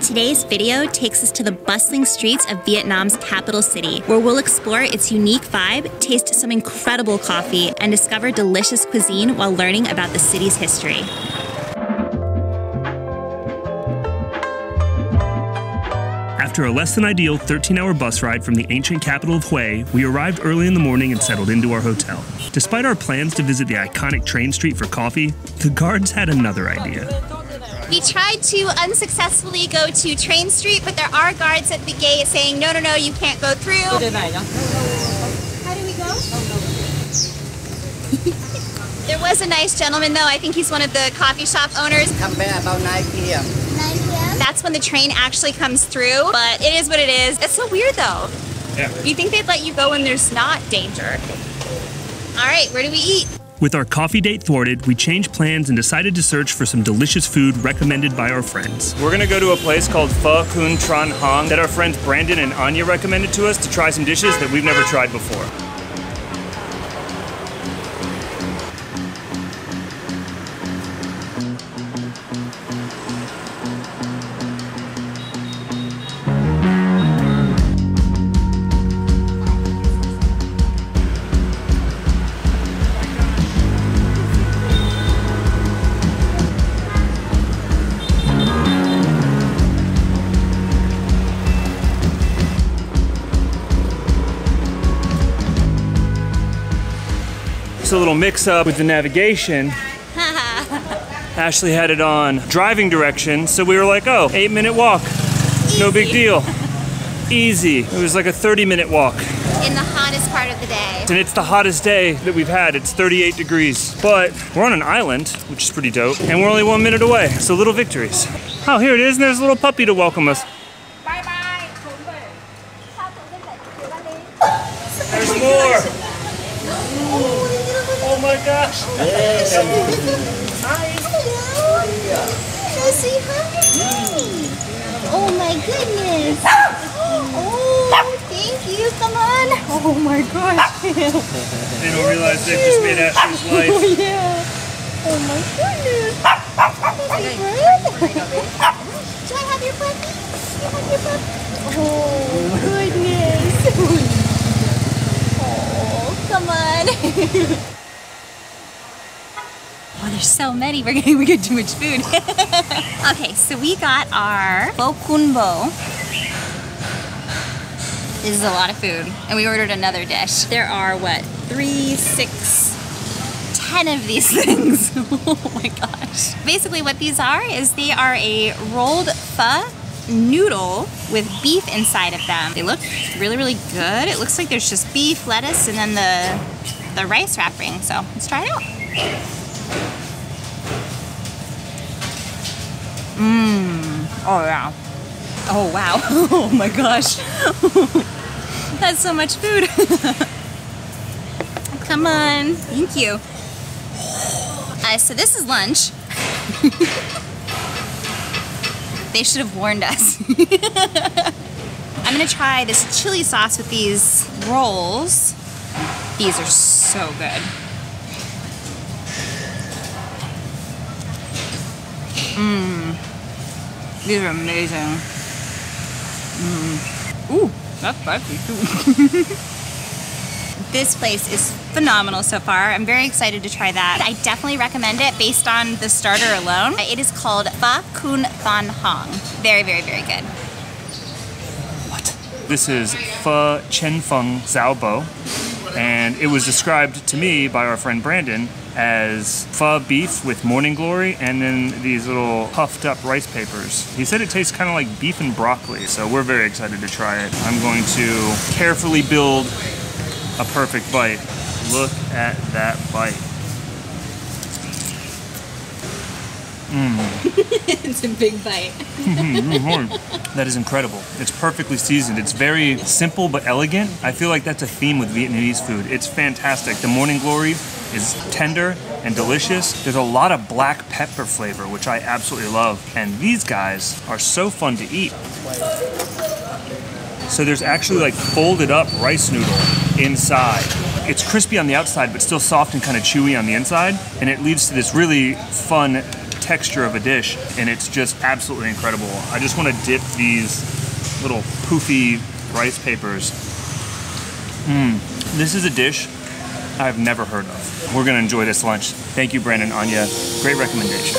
Today's video takes us to the bustling streets of Vietnam's capital city, where we'll explore its unique vibe, taste some incredible coffee, and discover delicious cuisine while learning about the city's history. After a less than ideal 13 hour bus ride from the ancient capital of Hue, we arrived early in the morning and settled into our hotel. Despite our plans to visit the iconic train street for coffee, the guards had another idea. We tried to unsuccessfully go to Train Street, but there are guards at the gate saying, no, no, no, you can't go through. How do we go? there was a nice gentleman, though. I think he's one of the coffee shop owners. Come back about 9 p.m. 9 p.m.? That's when the train actually comes through, but it is what it is. It's so weird, though. Yeah. You think they'd let you go when there's not danger. All right, where do we eat? With our coffee date thwarted, we changed plans and decided to search for some delicious food recommended by our friends. We're gonna go to a place called Pho Kun Tran Hong that our friends Brandon and Anya recommended to us to try some dishes that we've never tried before. A little mix up with the navigation. Ashley had it on driving direction, so we were like, oh, eight minute walk. No big deal. Easy. It was like a 30 minute walk. In the hottest part of the day. And it's the hottest day that we've had. It's 38 degrees. But we're on an island, which is pretty dope. And we're only one minute away. So little victories. Oh, here it is. And there's a little puppy to welcome us. Bye bye. There's more. Oh my gosh. Oh my goodness. Oh. Oh gosh. They don't realize they've just made Ashley's life. yeah. Oh my goodness. Do I have your puppy? Do you have your puppy? Oh goodness. Oh, come on. Oh, there's so many. We're gonna we get too much food. okay, so we got our bokunbo. This is a lot of food, and we ordered another dish. There are what three, six, ten of these things. oh my gosh! Basically, what these are is they are a rolled pho noodle with beef inside of them. They look really, really good. It looks like there's just beef, lettuce, and then the the rice wrapping. So let's try it out. Mmm. Oh yeah. Oh wow. Oh my gosh. That's so much food. Come on. Thank you. Uh, so this is lunch. they should have warned us. I'm gonna try this chili sauce with these rolls. These are so good. Mmm. These are amazing. Mm. Ooh, that's spicy too. this place is phenomenal so far. I'm very excited to try that. I definitely recommend it based on the starter alone. It is called Pho Kun Phan Hong. Very, very, very good. What? This is Pho Chen Feng Zhao Bo. And it was described to me by our friend Brandon as pho beef with morning glory and then these little puffed up rice papers. He said it tastes kind of like beef and broccoli, so we're very excited to try it. I'm going to carefully build a perfect bite. Look at that bite. Mm. it's a big bite. Mm-hmm, mm-hmm. that is incredible. It's perfectly seasoned. It's very simple but elegant. I feel like that's a theme with Vietnamese food. It's fantastic. The morning glory is tender and delicious. There's a lot of black pepper flavor, which I absolutely love. And these guys are so fun to eat. So there's actually like folded up rice noodle inside. It's crispy on the outside, but still soft and kind of chewy on the inside. And it leads to this really fun texture of a dish, and it's just absolutely incredible. I just want to dip these little poofy rice papers. Mmm, this is a dish I've never heard of. We're gonna enjoy this lunch. Thank you, Brandon, Anya. Great recommendation.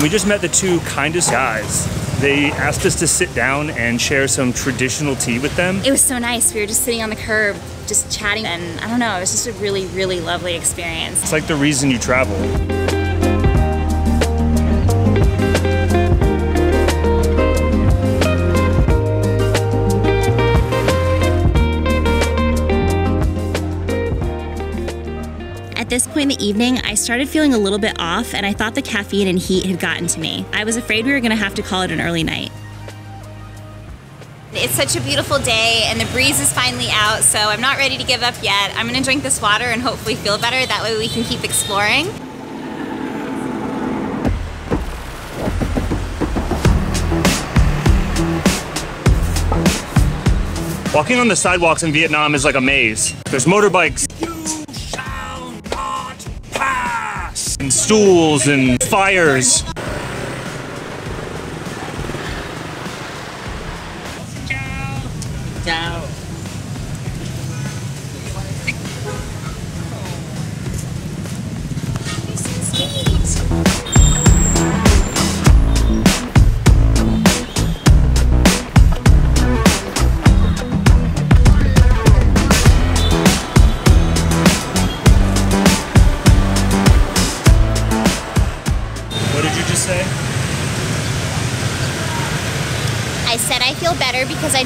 We just met the two kindest guys. They asked us to sit down and share some traditional tea with them. It was so nice. We were just sitting on the curb, just chatting, and I don't know, it was just a really, really lovely experience. It's like the reason you travel. At this point in the evening, I started feeling a little bit off, and I thought the caffeine and heat had gotten to me. I was afraid we were gonna have to call it an early night. It's such a beautiful day, and the breeze is finally out, so I'm not ready to give up yet. I'm gonna drink this water and hopefully feel better. That way, we can keep exploring. Walking on the sidewalks in Vietnam is like a maze. There's motorbikes. And stools and fires.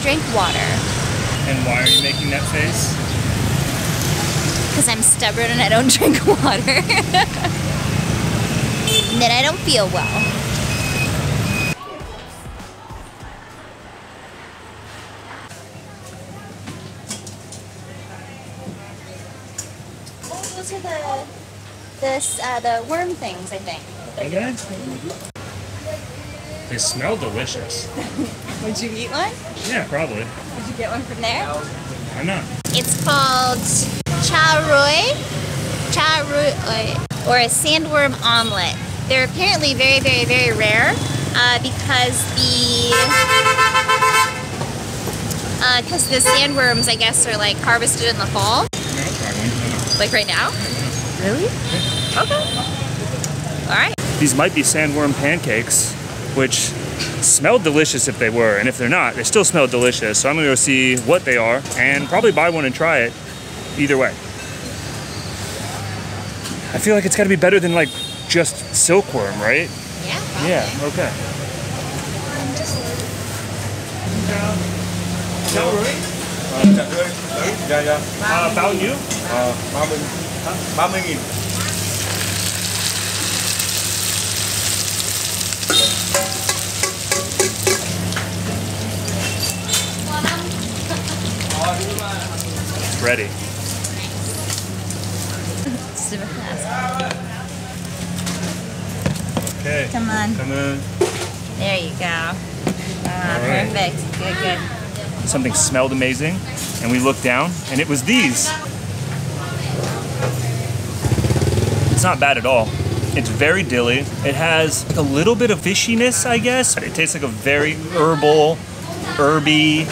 Better because I drank water. And why are you making that face? Because I'm stubborn and I don't drink water. And then I don't feel well. Oh, those are the this uh, the worm things, I think. Okay. They smell delicious. Would you eat one? Yeah, probably. Did you get one from there? Why not? It's called cha roi, cha roi, or a sandworm omelet. They're apparently very, very, very rare uh, because the because the sandworms, I guess, are like harvested in the fall, No, try one. like right now. Really? Okay. All right. These might be sandworm pancakes, which smelled delicious if they were, and if they're not, they still smell delicious. So I'm gonna go see what they are and probably buy one and try it either way. I feel like it's gotta be better than like just silkworm, right? Yeah, probably. Yeah, okay. I'm just... Yeah. Yeah, yeah. Uh, about you? Uh, ready. Super fast. Okay. Come on. Come on. There you go. Ah, All right. perfect. Good, good. Something smelled amazing, and we looked down, and it was these. It's not bad at all. It's very dilly. It has like a little bit of fishiness, I guess. It tastes like a very herbal, herby,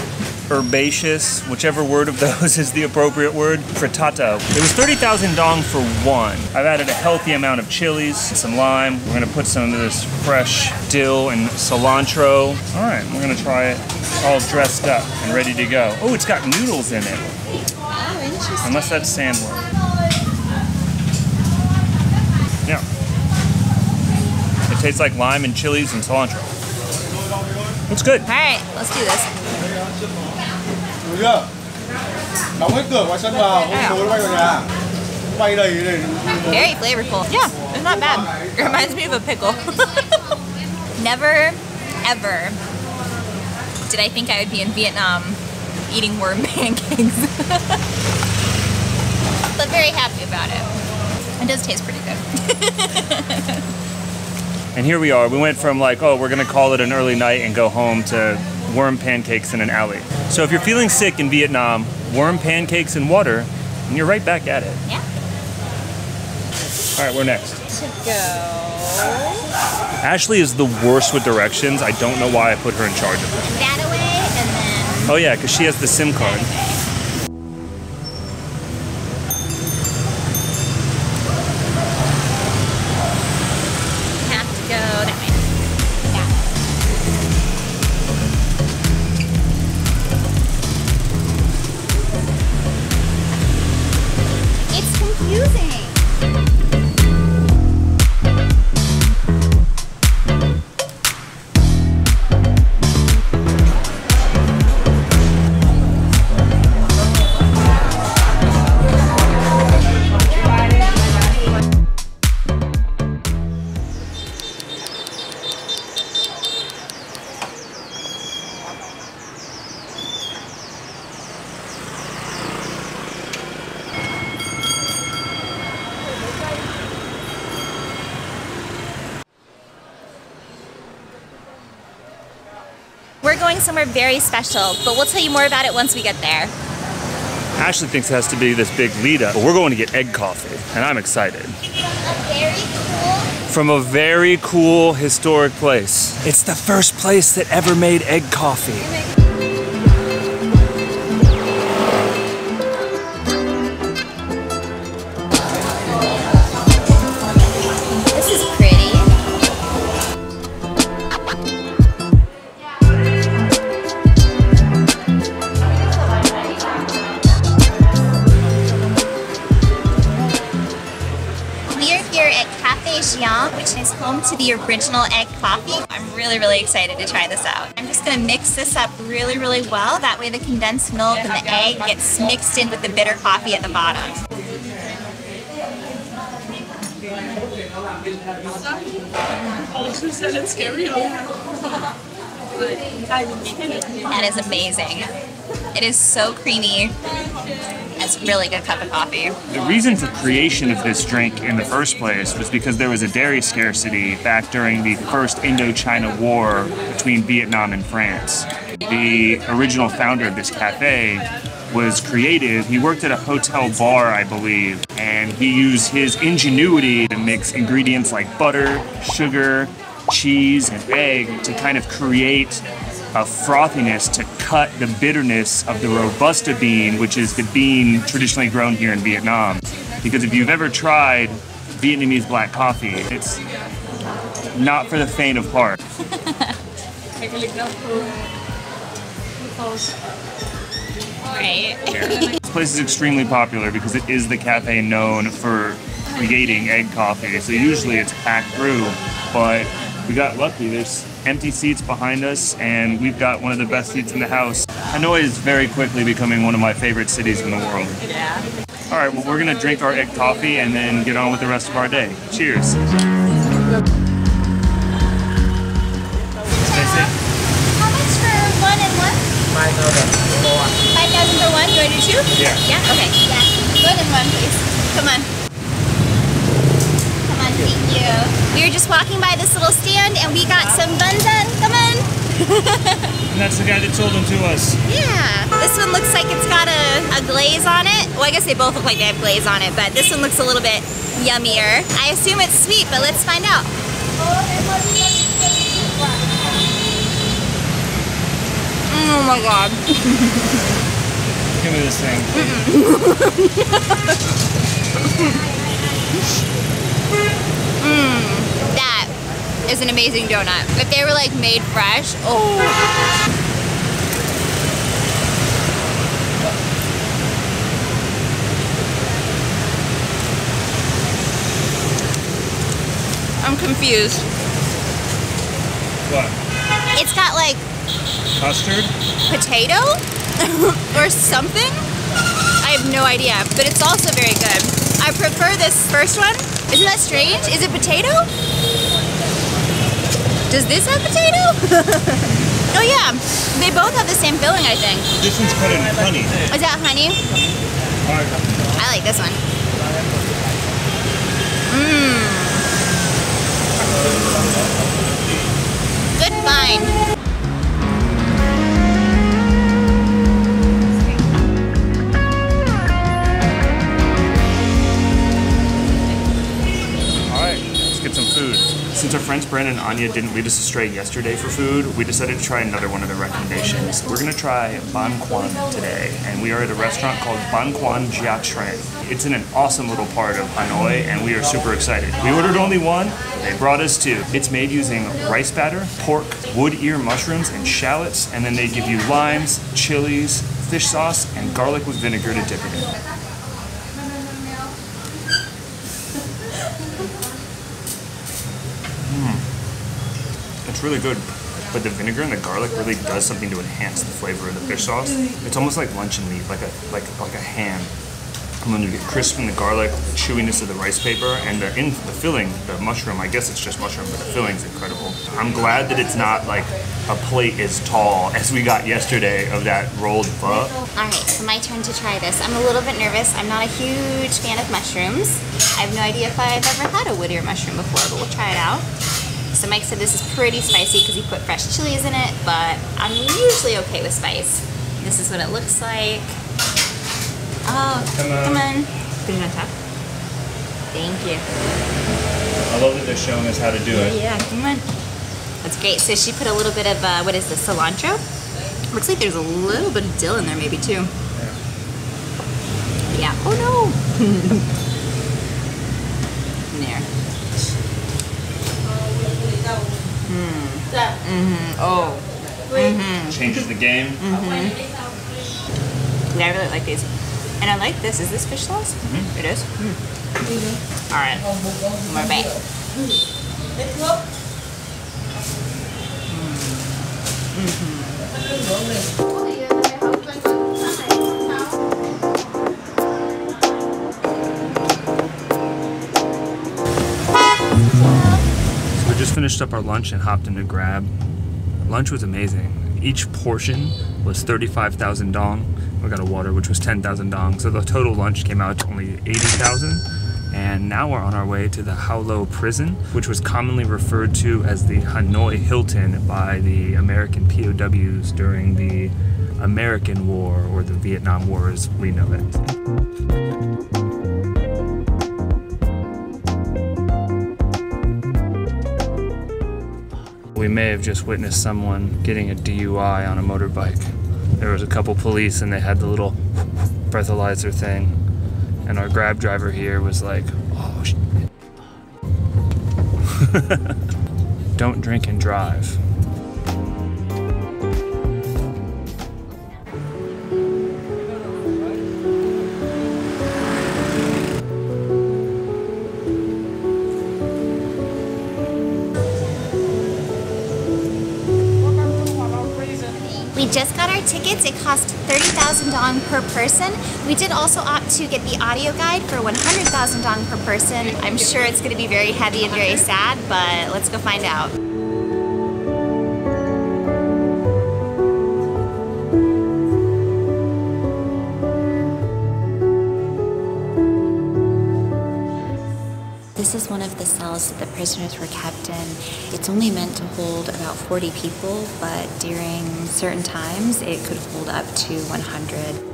herbaceous, whichever word of those is the appropriate word, frittata. It was 30,000 dong for one. I've added a healthy amount of chilies, some lime. We're gonna put some of this fresh dill and cilantro. All right, we're gonna try it all dressed up and ready to go. Oh, it's got noodles in it. Oh, interesting. Unless that's sandworm. Yeah. It tastes like lime and chilies and cilantro. Looks good. All right, let's do this. Đủ chưa? Đóng hết cửa ngoài sân vào, hôm tối bay vào nhà. Bay đầy này. Very flavorful. Yeah, it's not bad. It reminds me of a pickle. Never, ever did I think I would be in Vietnam eating worm pancakes. but very happy about it. It does taste pretty good. And here we are. We went from like, oh, we're gonna call it an early night and go home to worm pancakes in an alley. So if you're feeling sick in Vietnam, worm pancakes and water, and you're right back at it. Yeah. All right, we're next. To go. Ashley is the worst with directions. I don't know why I put her in charge of it. That away and then Oh yeah, because she has the SIM card. Going somewhere very special, but we'll tell you more about it once we get there. Ashley thinks it has to be this big lead up, but we're going to get egg coffee, and I'm excited. From a very cool historic place. It's the first place that ever made egg coffee. Which is home to the original egg coffee. I'm really, really excited to try this out. I'm just gonna mix this up really, really well. That way the condensed milk and the egg gets mixed in with the bitter coffee at the bottom. That is amazing. It is so creamy. It's a really good cup of coffee. The reason for creation of this drink in the first place was because there was a dairy scarcity back during the first Indochina War between Vietnam and France. The original founder of this cafe was creative. He worked at a hotel bar, I believe, and he used his ingenuity to mix ingredients like butter, sugar, cheese, and egg to kind of create a frothiness to cut the bitterness of the Robusta bean, which is the bean traditionally grown here in Vietnam. Because if you've ever tried Vietnamese black coffee, it's not for the faint of heart. Right. This place is extremely popular because it is the cafe known for creating egg coffee. So usually it's packed through, but we got lucky. There's empty seats behind us, and we've got one of the best seats in the house. Hanoi is very quickly becoming one of my favorite cities in the world. Yeah. All right, well, we're gonna drink our egg coffee and then get on with the rest of our day. Cheers. How much for one and one? Five thousand for one. You want to do two? Yeah. Yeah. Okay. Yeah. One and one, please. Come on. Thank you. We were just walking by this little stand and we got some bunzan. Come on. And that's the guy that sold them to us. Yeah. This one looks like it's got a, a glaze on it. Well, I guess they both look like they have glaze on it, but this one looks a little bit yummier. I assume it's sweet, but let's find out. Oh my god. Give me this thing. Mm, that is an amazing donut. If they were like made fresh, oh. I'm confused. What? It's got like Custard? potato or something. I have no idea, but it's also very good. I prefer this first one. Isn't that strange? Is it potato? Does this have potato? oh yeah, they both have the same filling, I think. This one's cut in honey. Is that honey? I like this one. Mmm. Good find. Since our friends Brandon and Anya didn't lead us astray yesterday for food, we decided to try another one of their recommendations. We're gonna try Banh Cuon today, and we are at a restaurant called Banh Cuon Jiak Shrine. It's in an awesome little part of Hanoi, and we are super excited. We ordered only one, they brought us two. It's made using rice batter, pork, wood ear mushrooms, and shallots, and then they give you limes, chilies, fish sauce, and garlic with vinegar to dip it in. It's really good, but the vinegar and the garlic really does something to enhance the flavor of the fish sauce. It's almost like luncheon meat, like a like like a ham. And then you get crisp from the garlic, the chewiness of the rice paper, and the in the filling, the mushroom. I guess it's just mushroom, but the filling's incredible. I'm glad that it's not like a plate as tall as we got yesterday of that rolled pho. All right, so my turn to try this. I'm a little bit nervous. I'm not a huge fan of mushrooms. I have no idea if I've ever had a wood ear mushroom before, but we'll try it out. So Mike said this is pretty spicy because he put fresh chilies in it, but I'm usually okay with spice. This is what it looks like. Oh, Come on. come on. Put it on top. Thank you. I love that they're showing us how to do it. Yeah, come on. That's great. So she put a little bit of, uh, what is this, cilantro? Looks like there's a little bit of dill in there maybe too. Yeah. Oh no! there. Mm. Oh. Mm-hmm. Changes the game. Mm-hmm. Yeah, I really like these. And I like this. Is this fish sauce? It is. All right. We're back. So finished up our lunch and hopped into Grab. Lunch was amazing. Each portion was 35,000 dong. We got a water, which was 10,000 dong. So the total lunch came out to only 80,000. And now we're on our way to the Hoa Lo prison, which was commonly referred to as the Hanoi Hilton by the American POWs during the American War or the Vietnam War as we know it. We may have just witnessed someone getting a DUI on a motorbike. There was a couple police and they had the little breathalyzer thing. And our grab driver here was like, oh. Don't drink and drive. Tickets. It cost 30,000 dong per person. We did also opt to get the audio guide for 100,000 dong per person. I'm sure it's going to be very heavy and very sad, but let's go find out. This is one of the cells that the prisoners were kept in. It's only meant to hold about 40 people, but during certain times it could hold up to 100.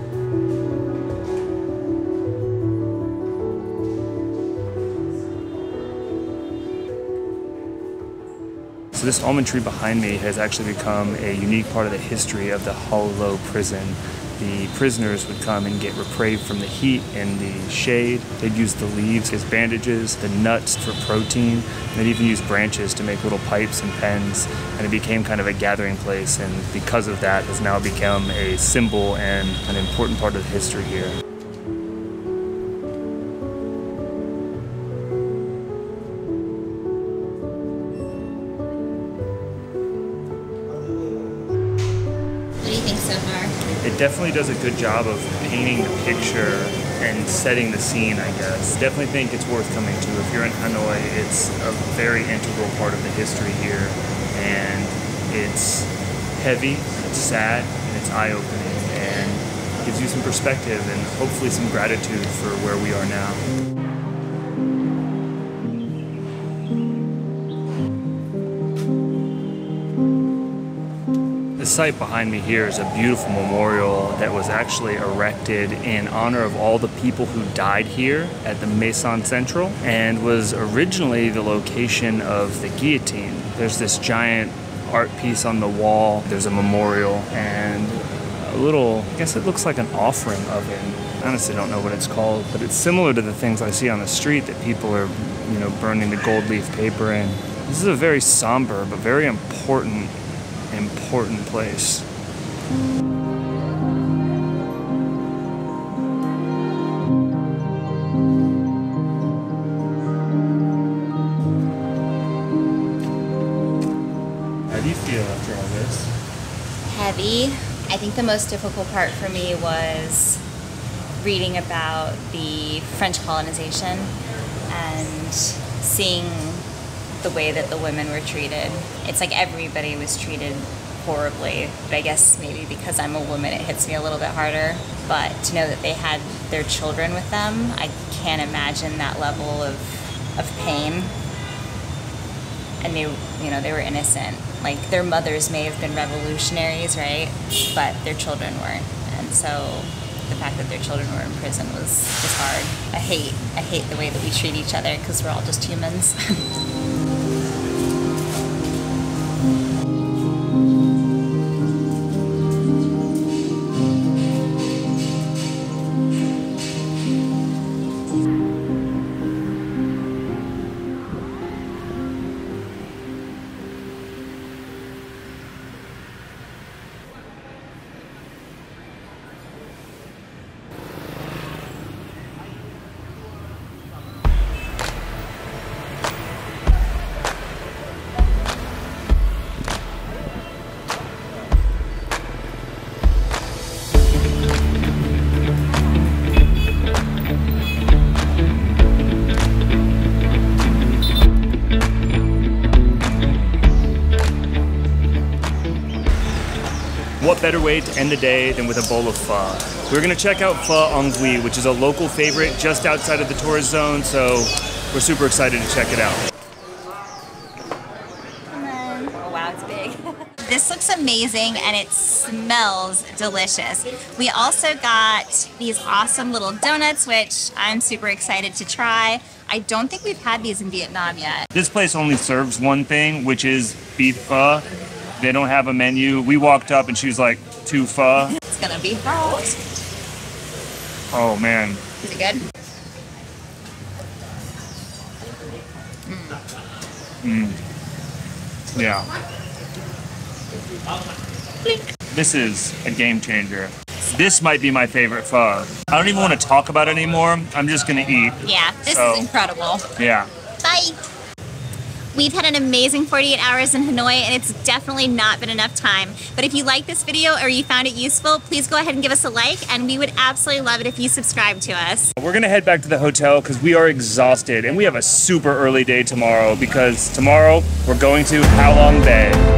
So this almond tree behind me has actually become a unique part of the history of the Hoa Lo prison. The prisoners would come and get reprieve from the heat and the shade. They'd use the leaves as bandages, the nuts for protein, and they'd even use branches to make little pipes and pens. And it became kind of a gathering place, and because of that, has now become a symbol and an important part of history here. It definitely does a good job of painting the picture and setting the scene, I guess. Definitely think it's worth coming to. If you're in Hanoi, it's a very integral part of the history here. And it's heavy, it's sad, and it's eye opening, and gives you some perspective and hopefully some gratitude for where we are now. Site behind me here is a beautiful memorial that was actually erected in honor of all the people who died here at the Maison Central and was originally the location of the guillotine. There's this giant art piece on the wall, there's a memorial, and a little, I guess it looks like an offering oven. I honestly don't know what it's called, but it's similar to the things I see on the street that people are, you know, burning the gold leaf paper in. This is a very somber but very important, important place. How do you feel after all this? Heavy. I think the most difficult part for me was reading about the French colonization and seeing the way that the women were treated. It's like everybody was treated horribly, but I guess maybe because I'm a woman, it hits me a little bit harder. But to know that they had their children with them, I can't imagine that level of, of pain. And they, you know, they were innocent. Like their mothers may have been revolutionaries, right? But their children weren't. And so the fact that their children were in prison was, was hard. I hate, I hate the way that we treat each other because we're all just humans. What better way to end the day than with a bowl of pho? We're gonna check out Pho Ongui, which is a local favorite just outside of the tourist zone, so we're super excited to check it out. Oh wow, it's big. this looks amazing and it smells delicious. We also got these awesome little donuts, which I'm super excited to try. I don't think we've had these in Vietnam yet. This place only serves one thing, which is beef pho. They don't have a menu. We walked up and she was like, two pho. It's gonna be hot. Oh man. Is it good? Mm. Yeah. This is a game changer. This might be my favorite pho. I don't even want to talk about it anymore. I'm just gonna eat. Yeah, this So- is incredible. Yeah. Bye. We've had an amazing 48 hours in Hanoi and it's definitely not been enough time. But if you like this video or you found it useful, please go ahead and give us a like and we would absolutely love it if you subscribe to us. We're gonna head back to the hotel because we are exhausted and we have a super early day tomorrow because tomorrow we're going to Halong Bay.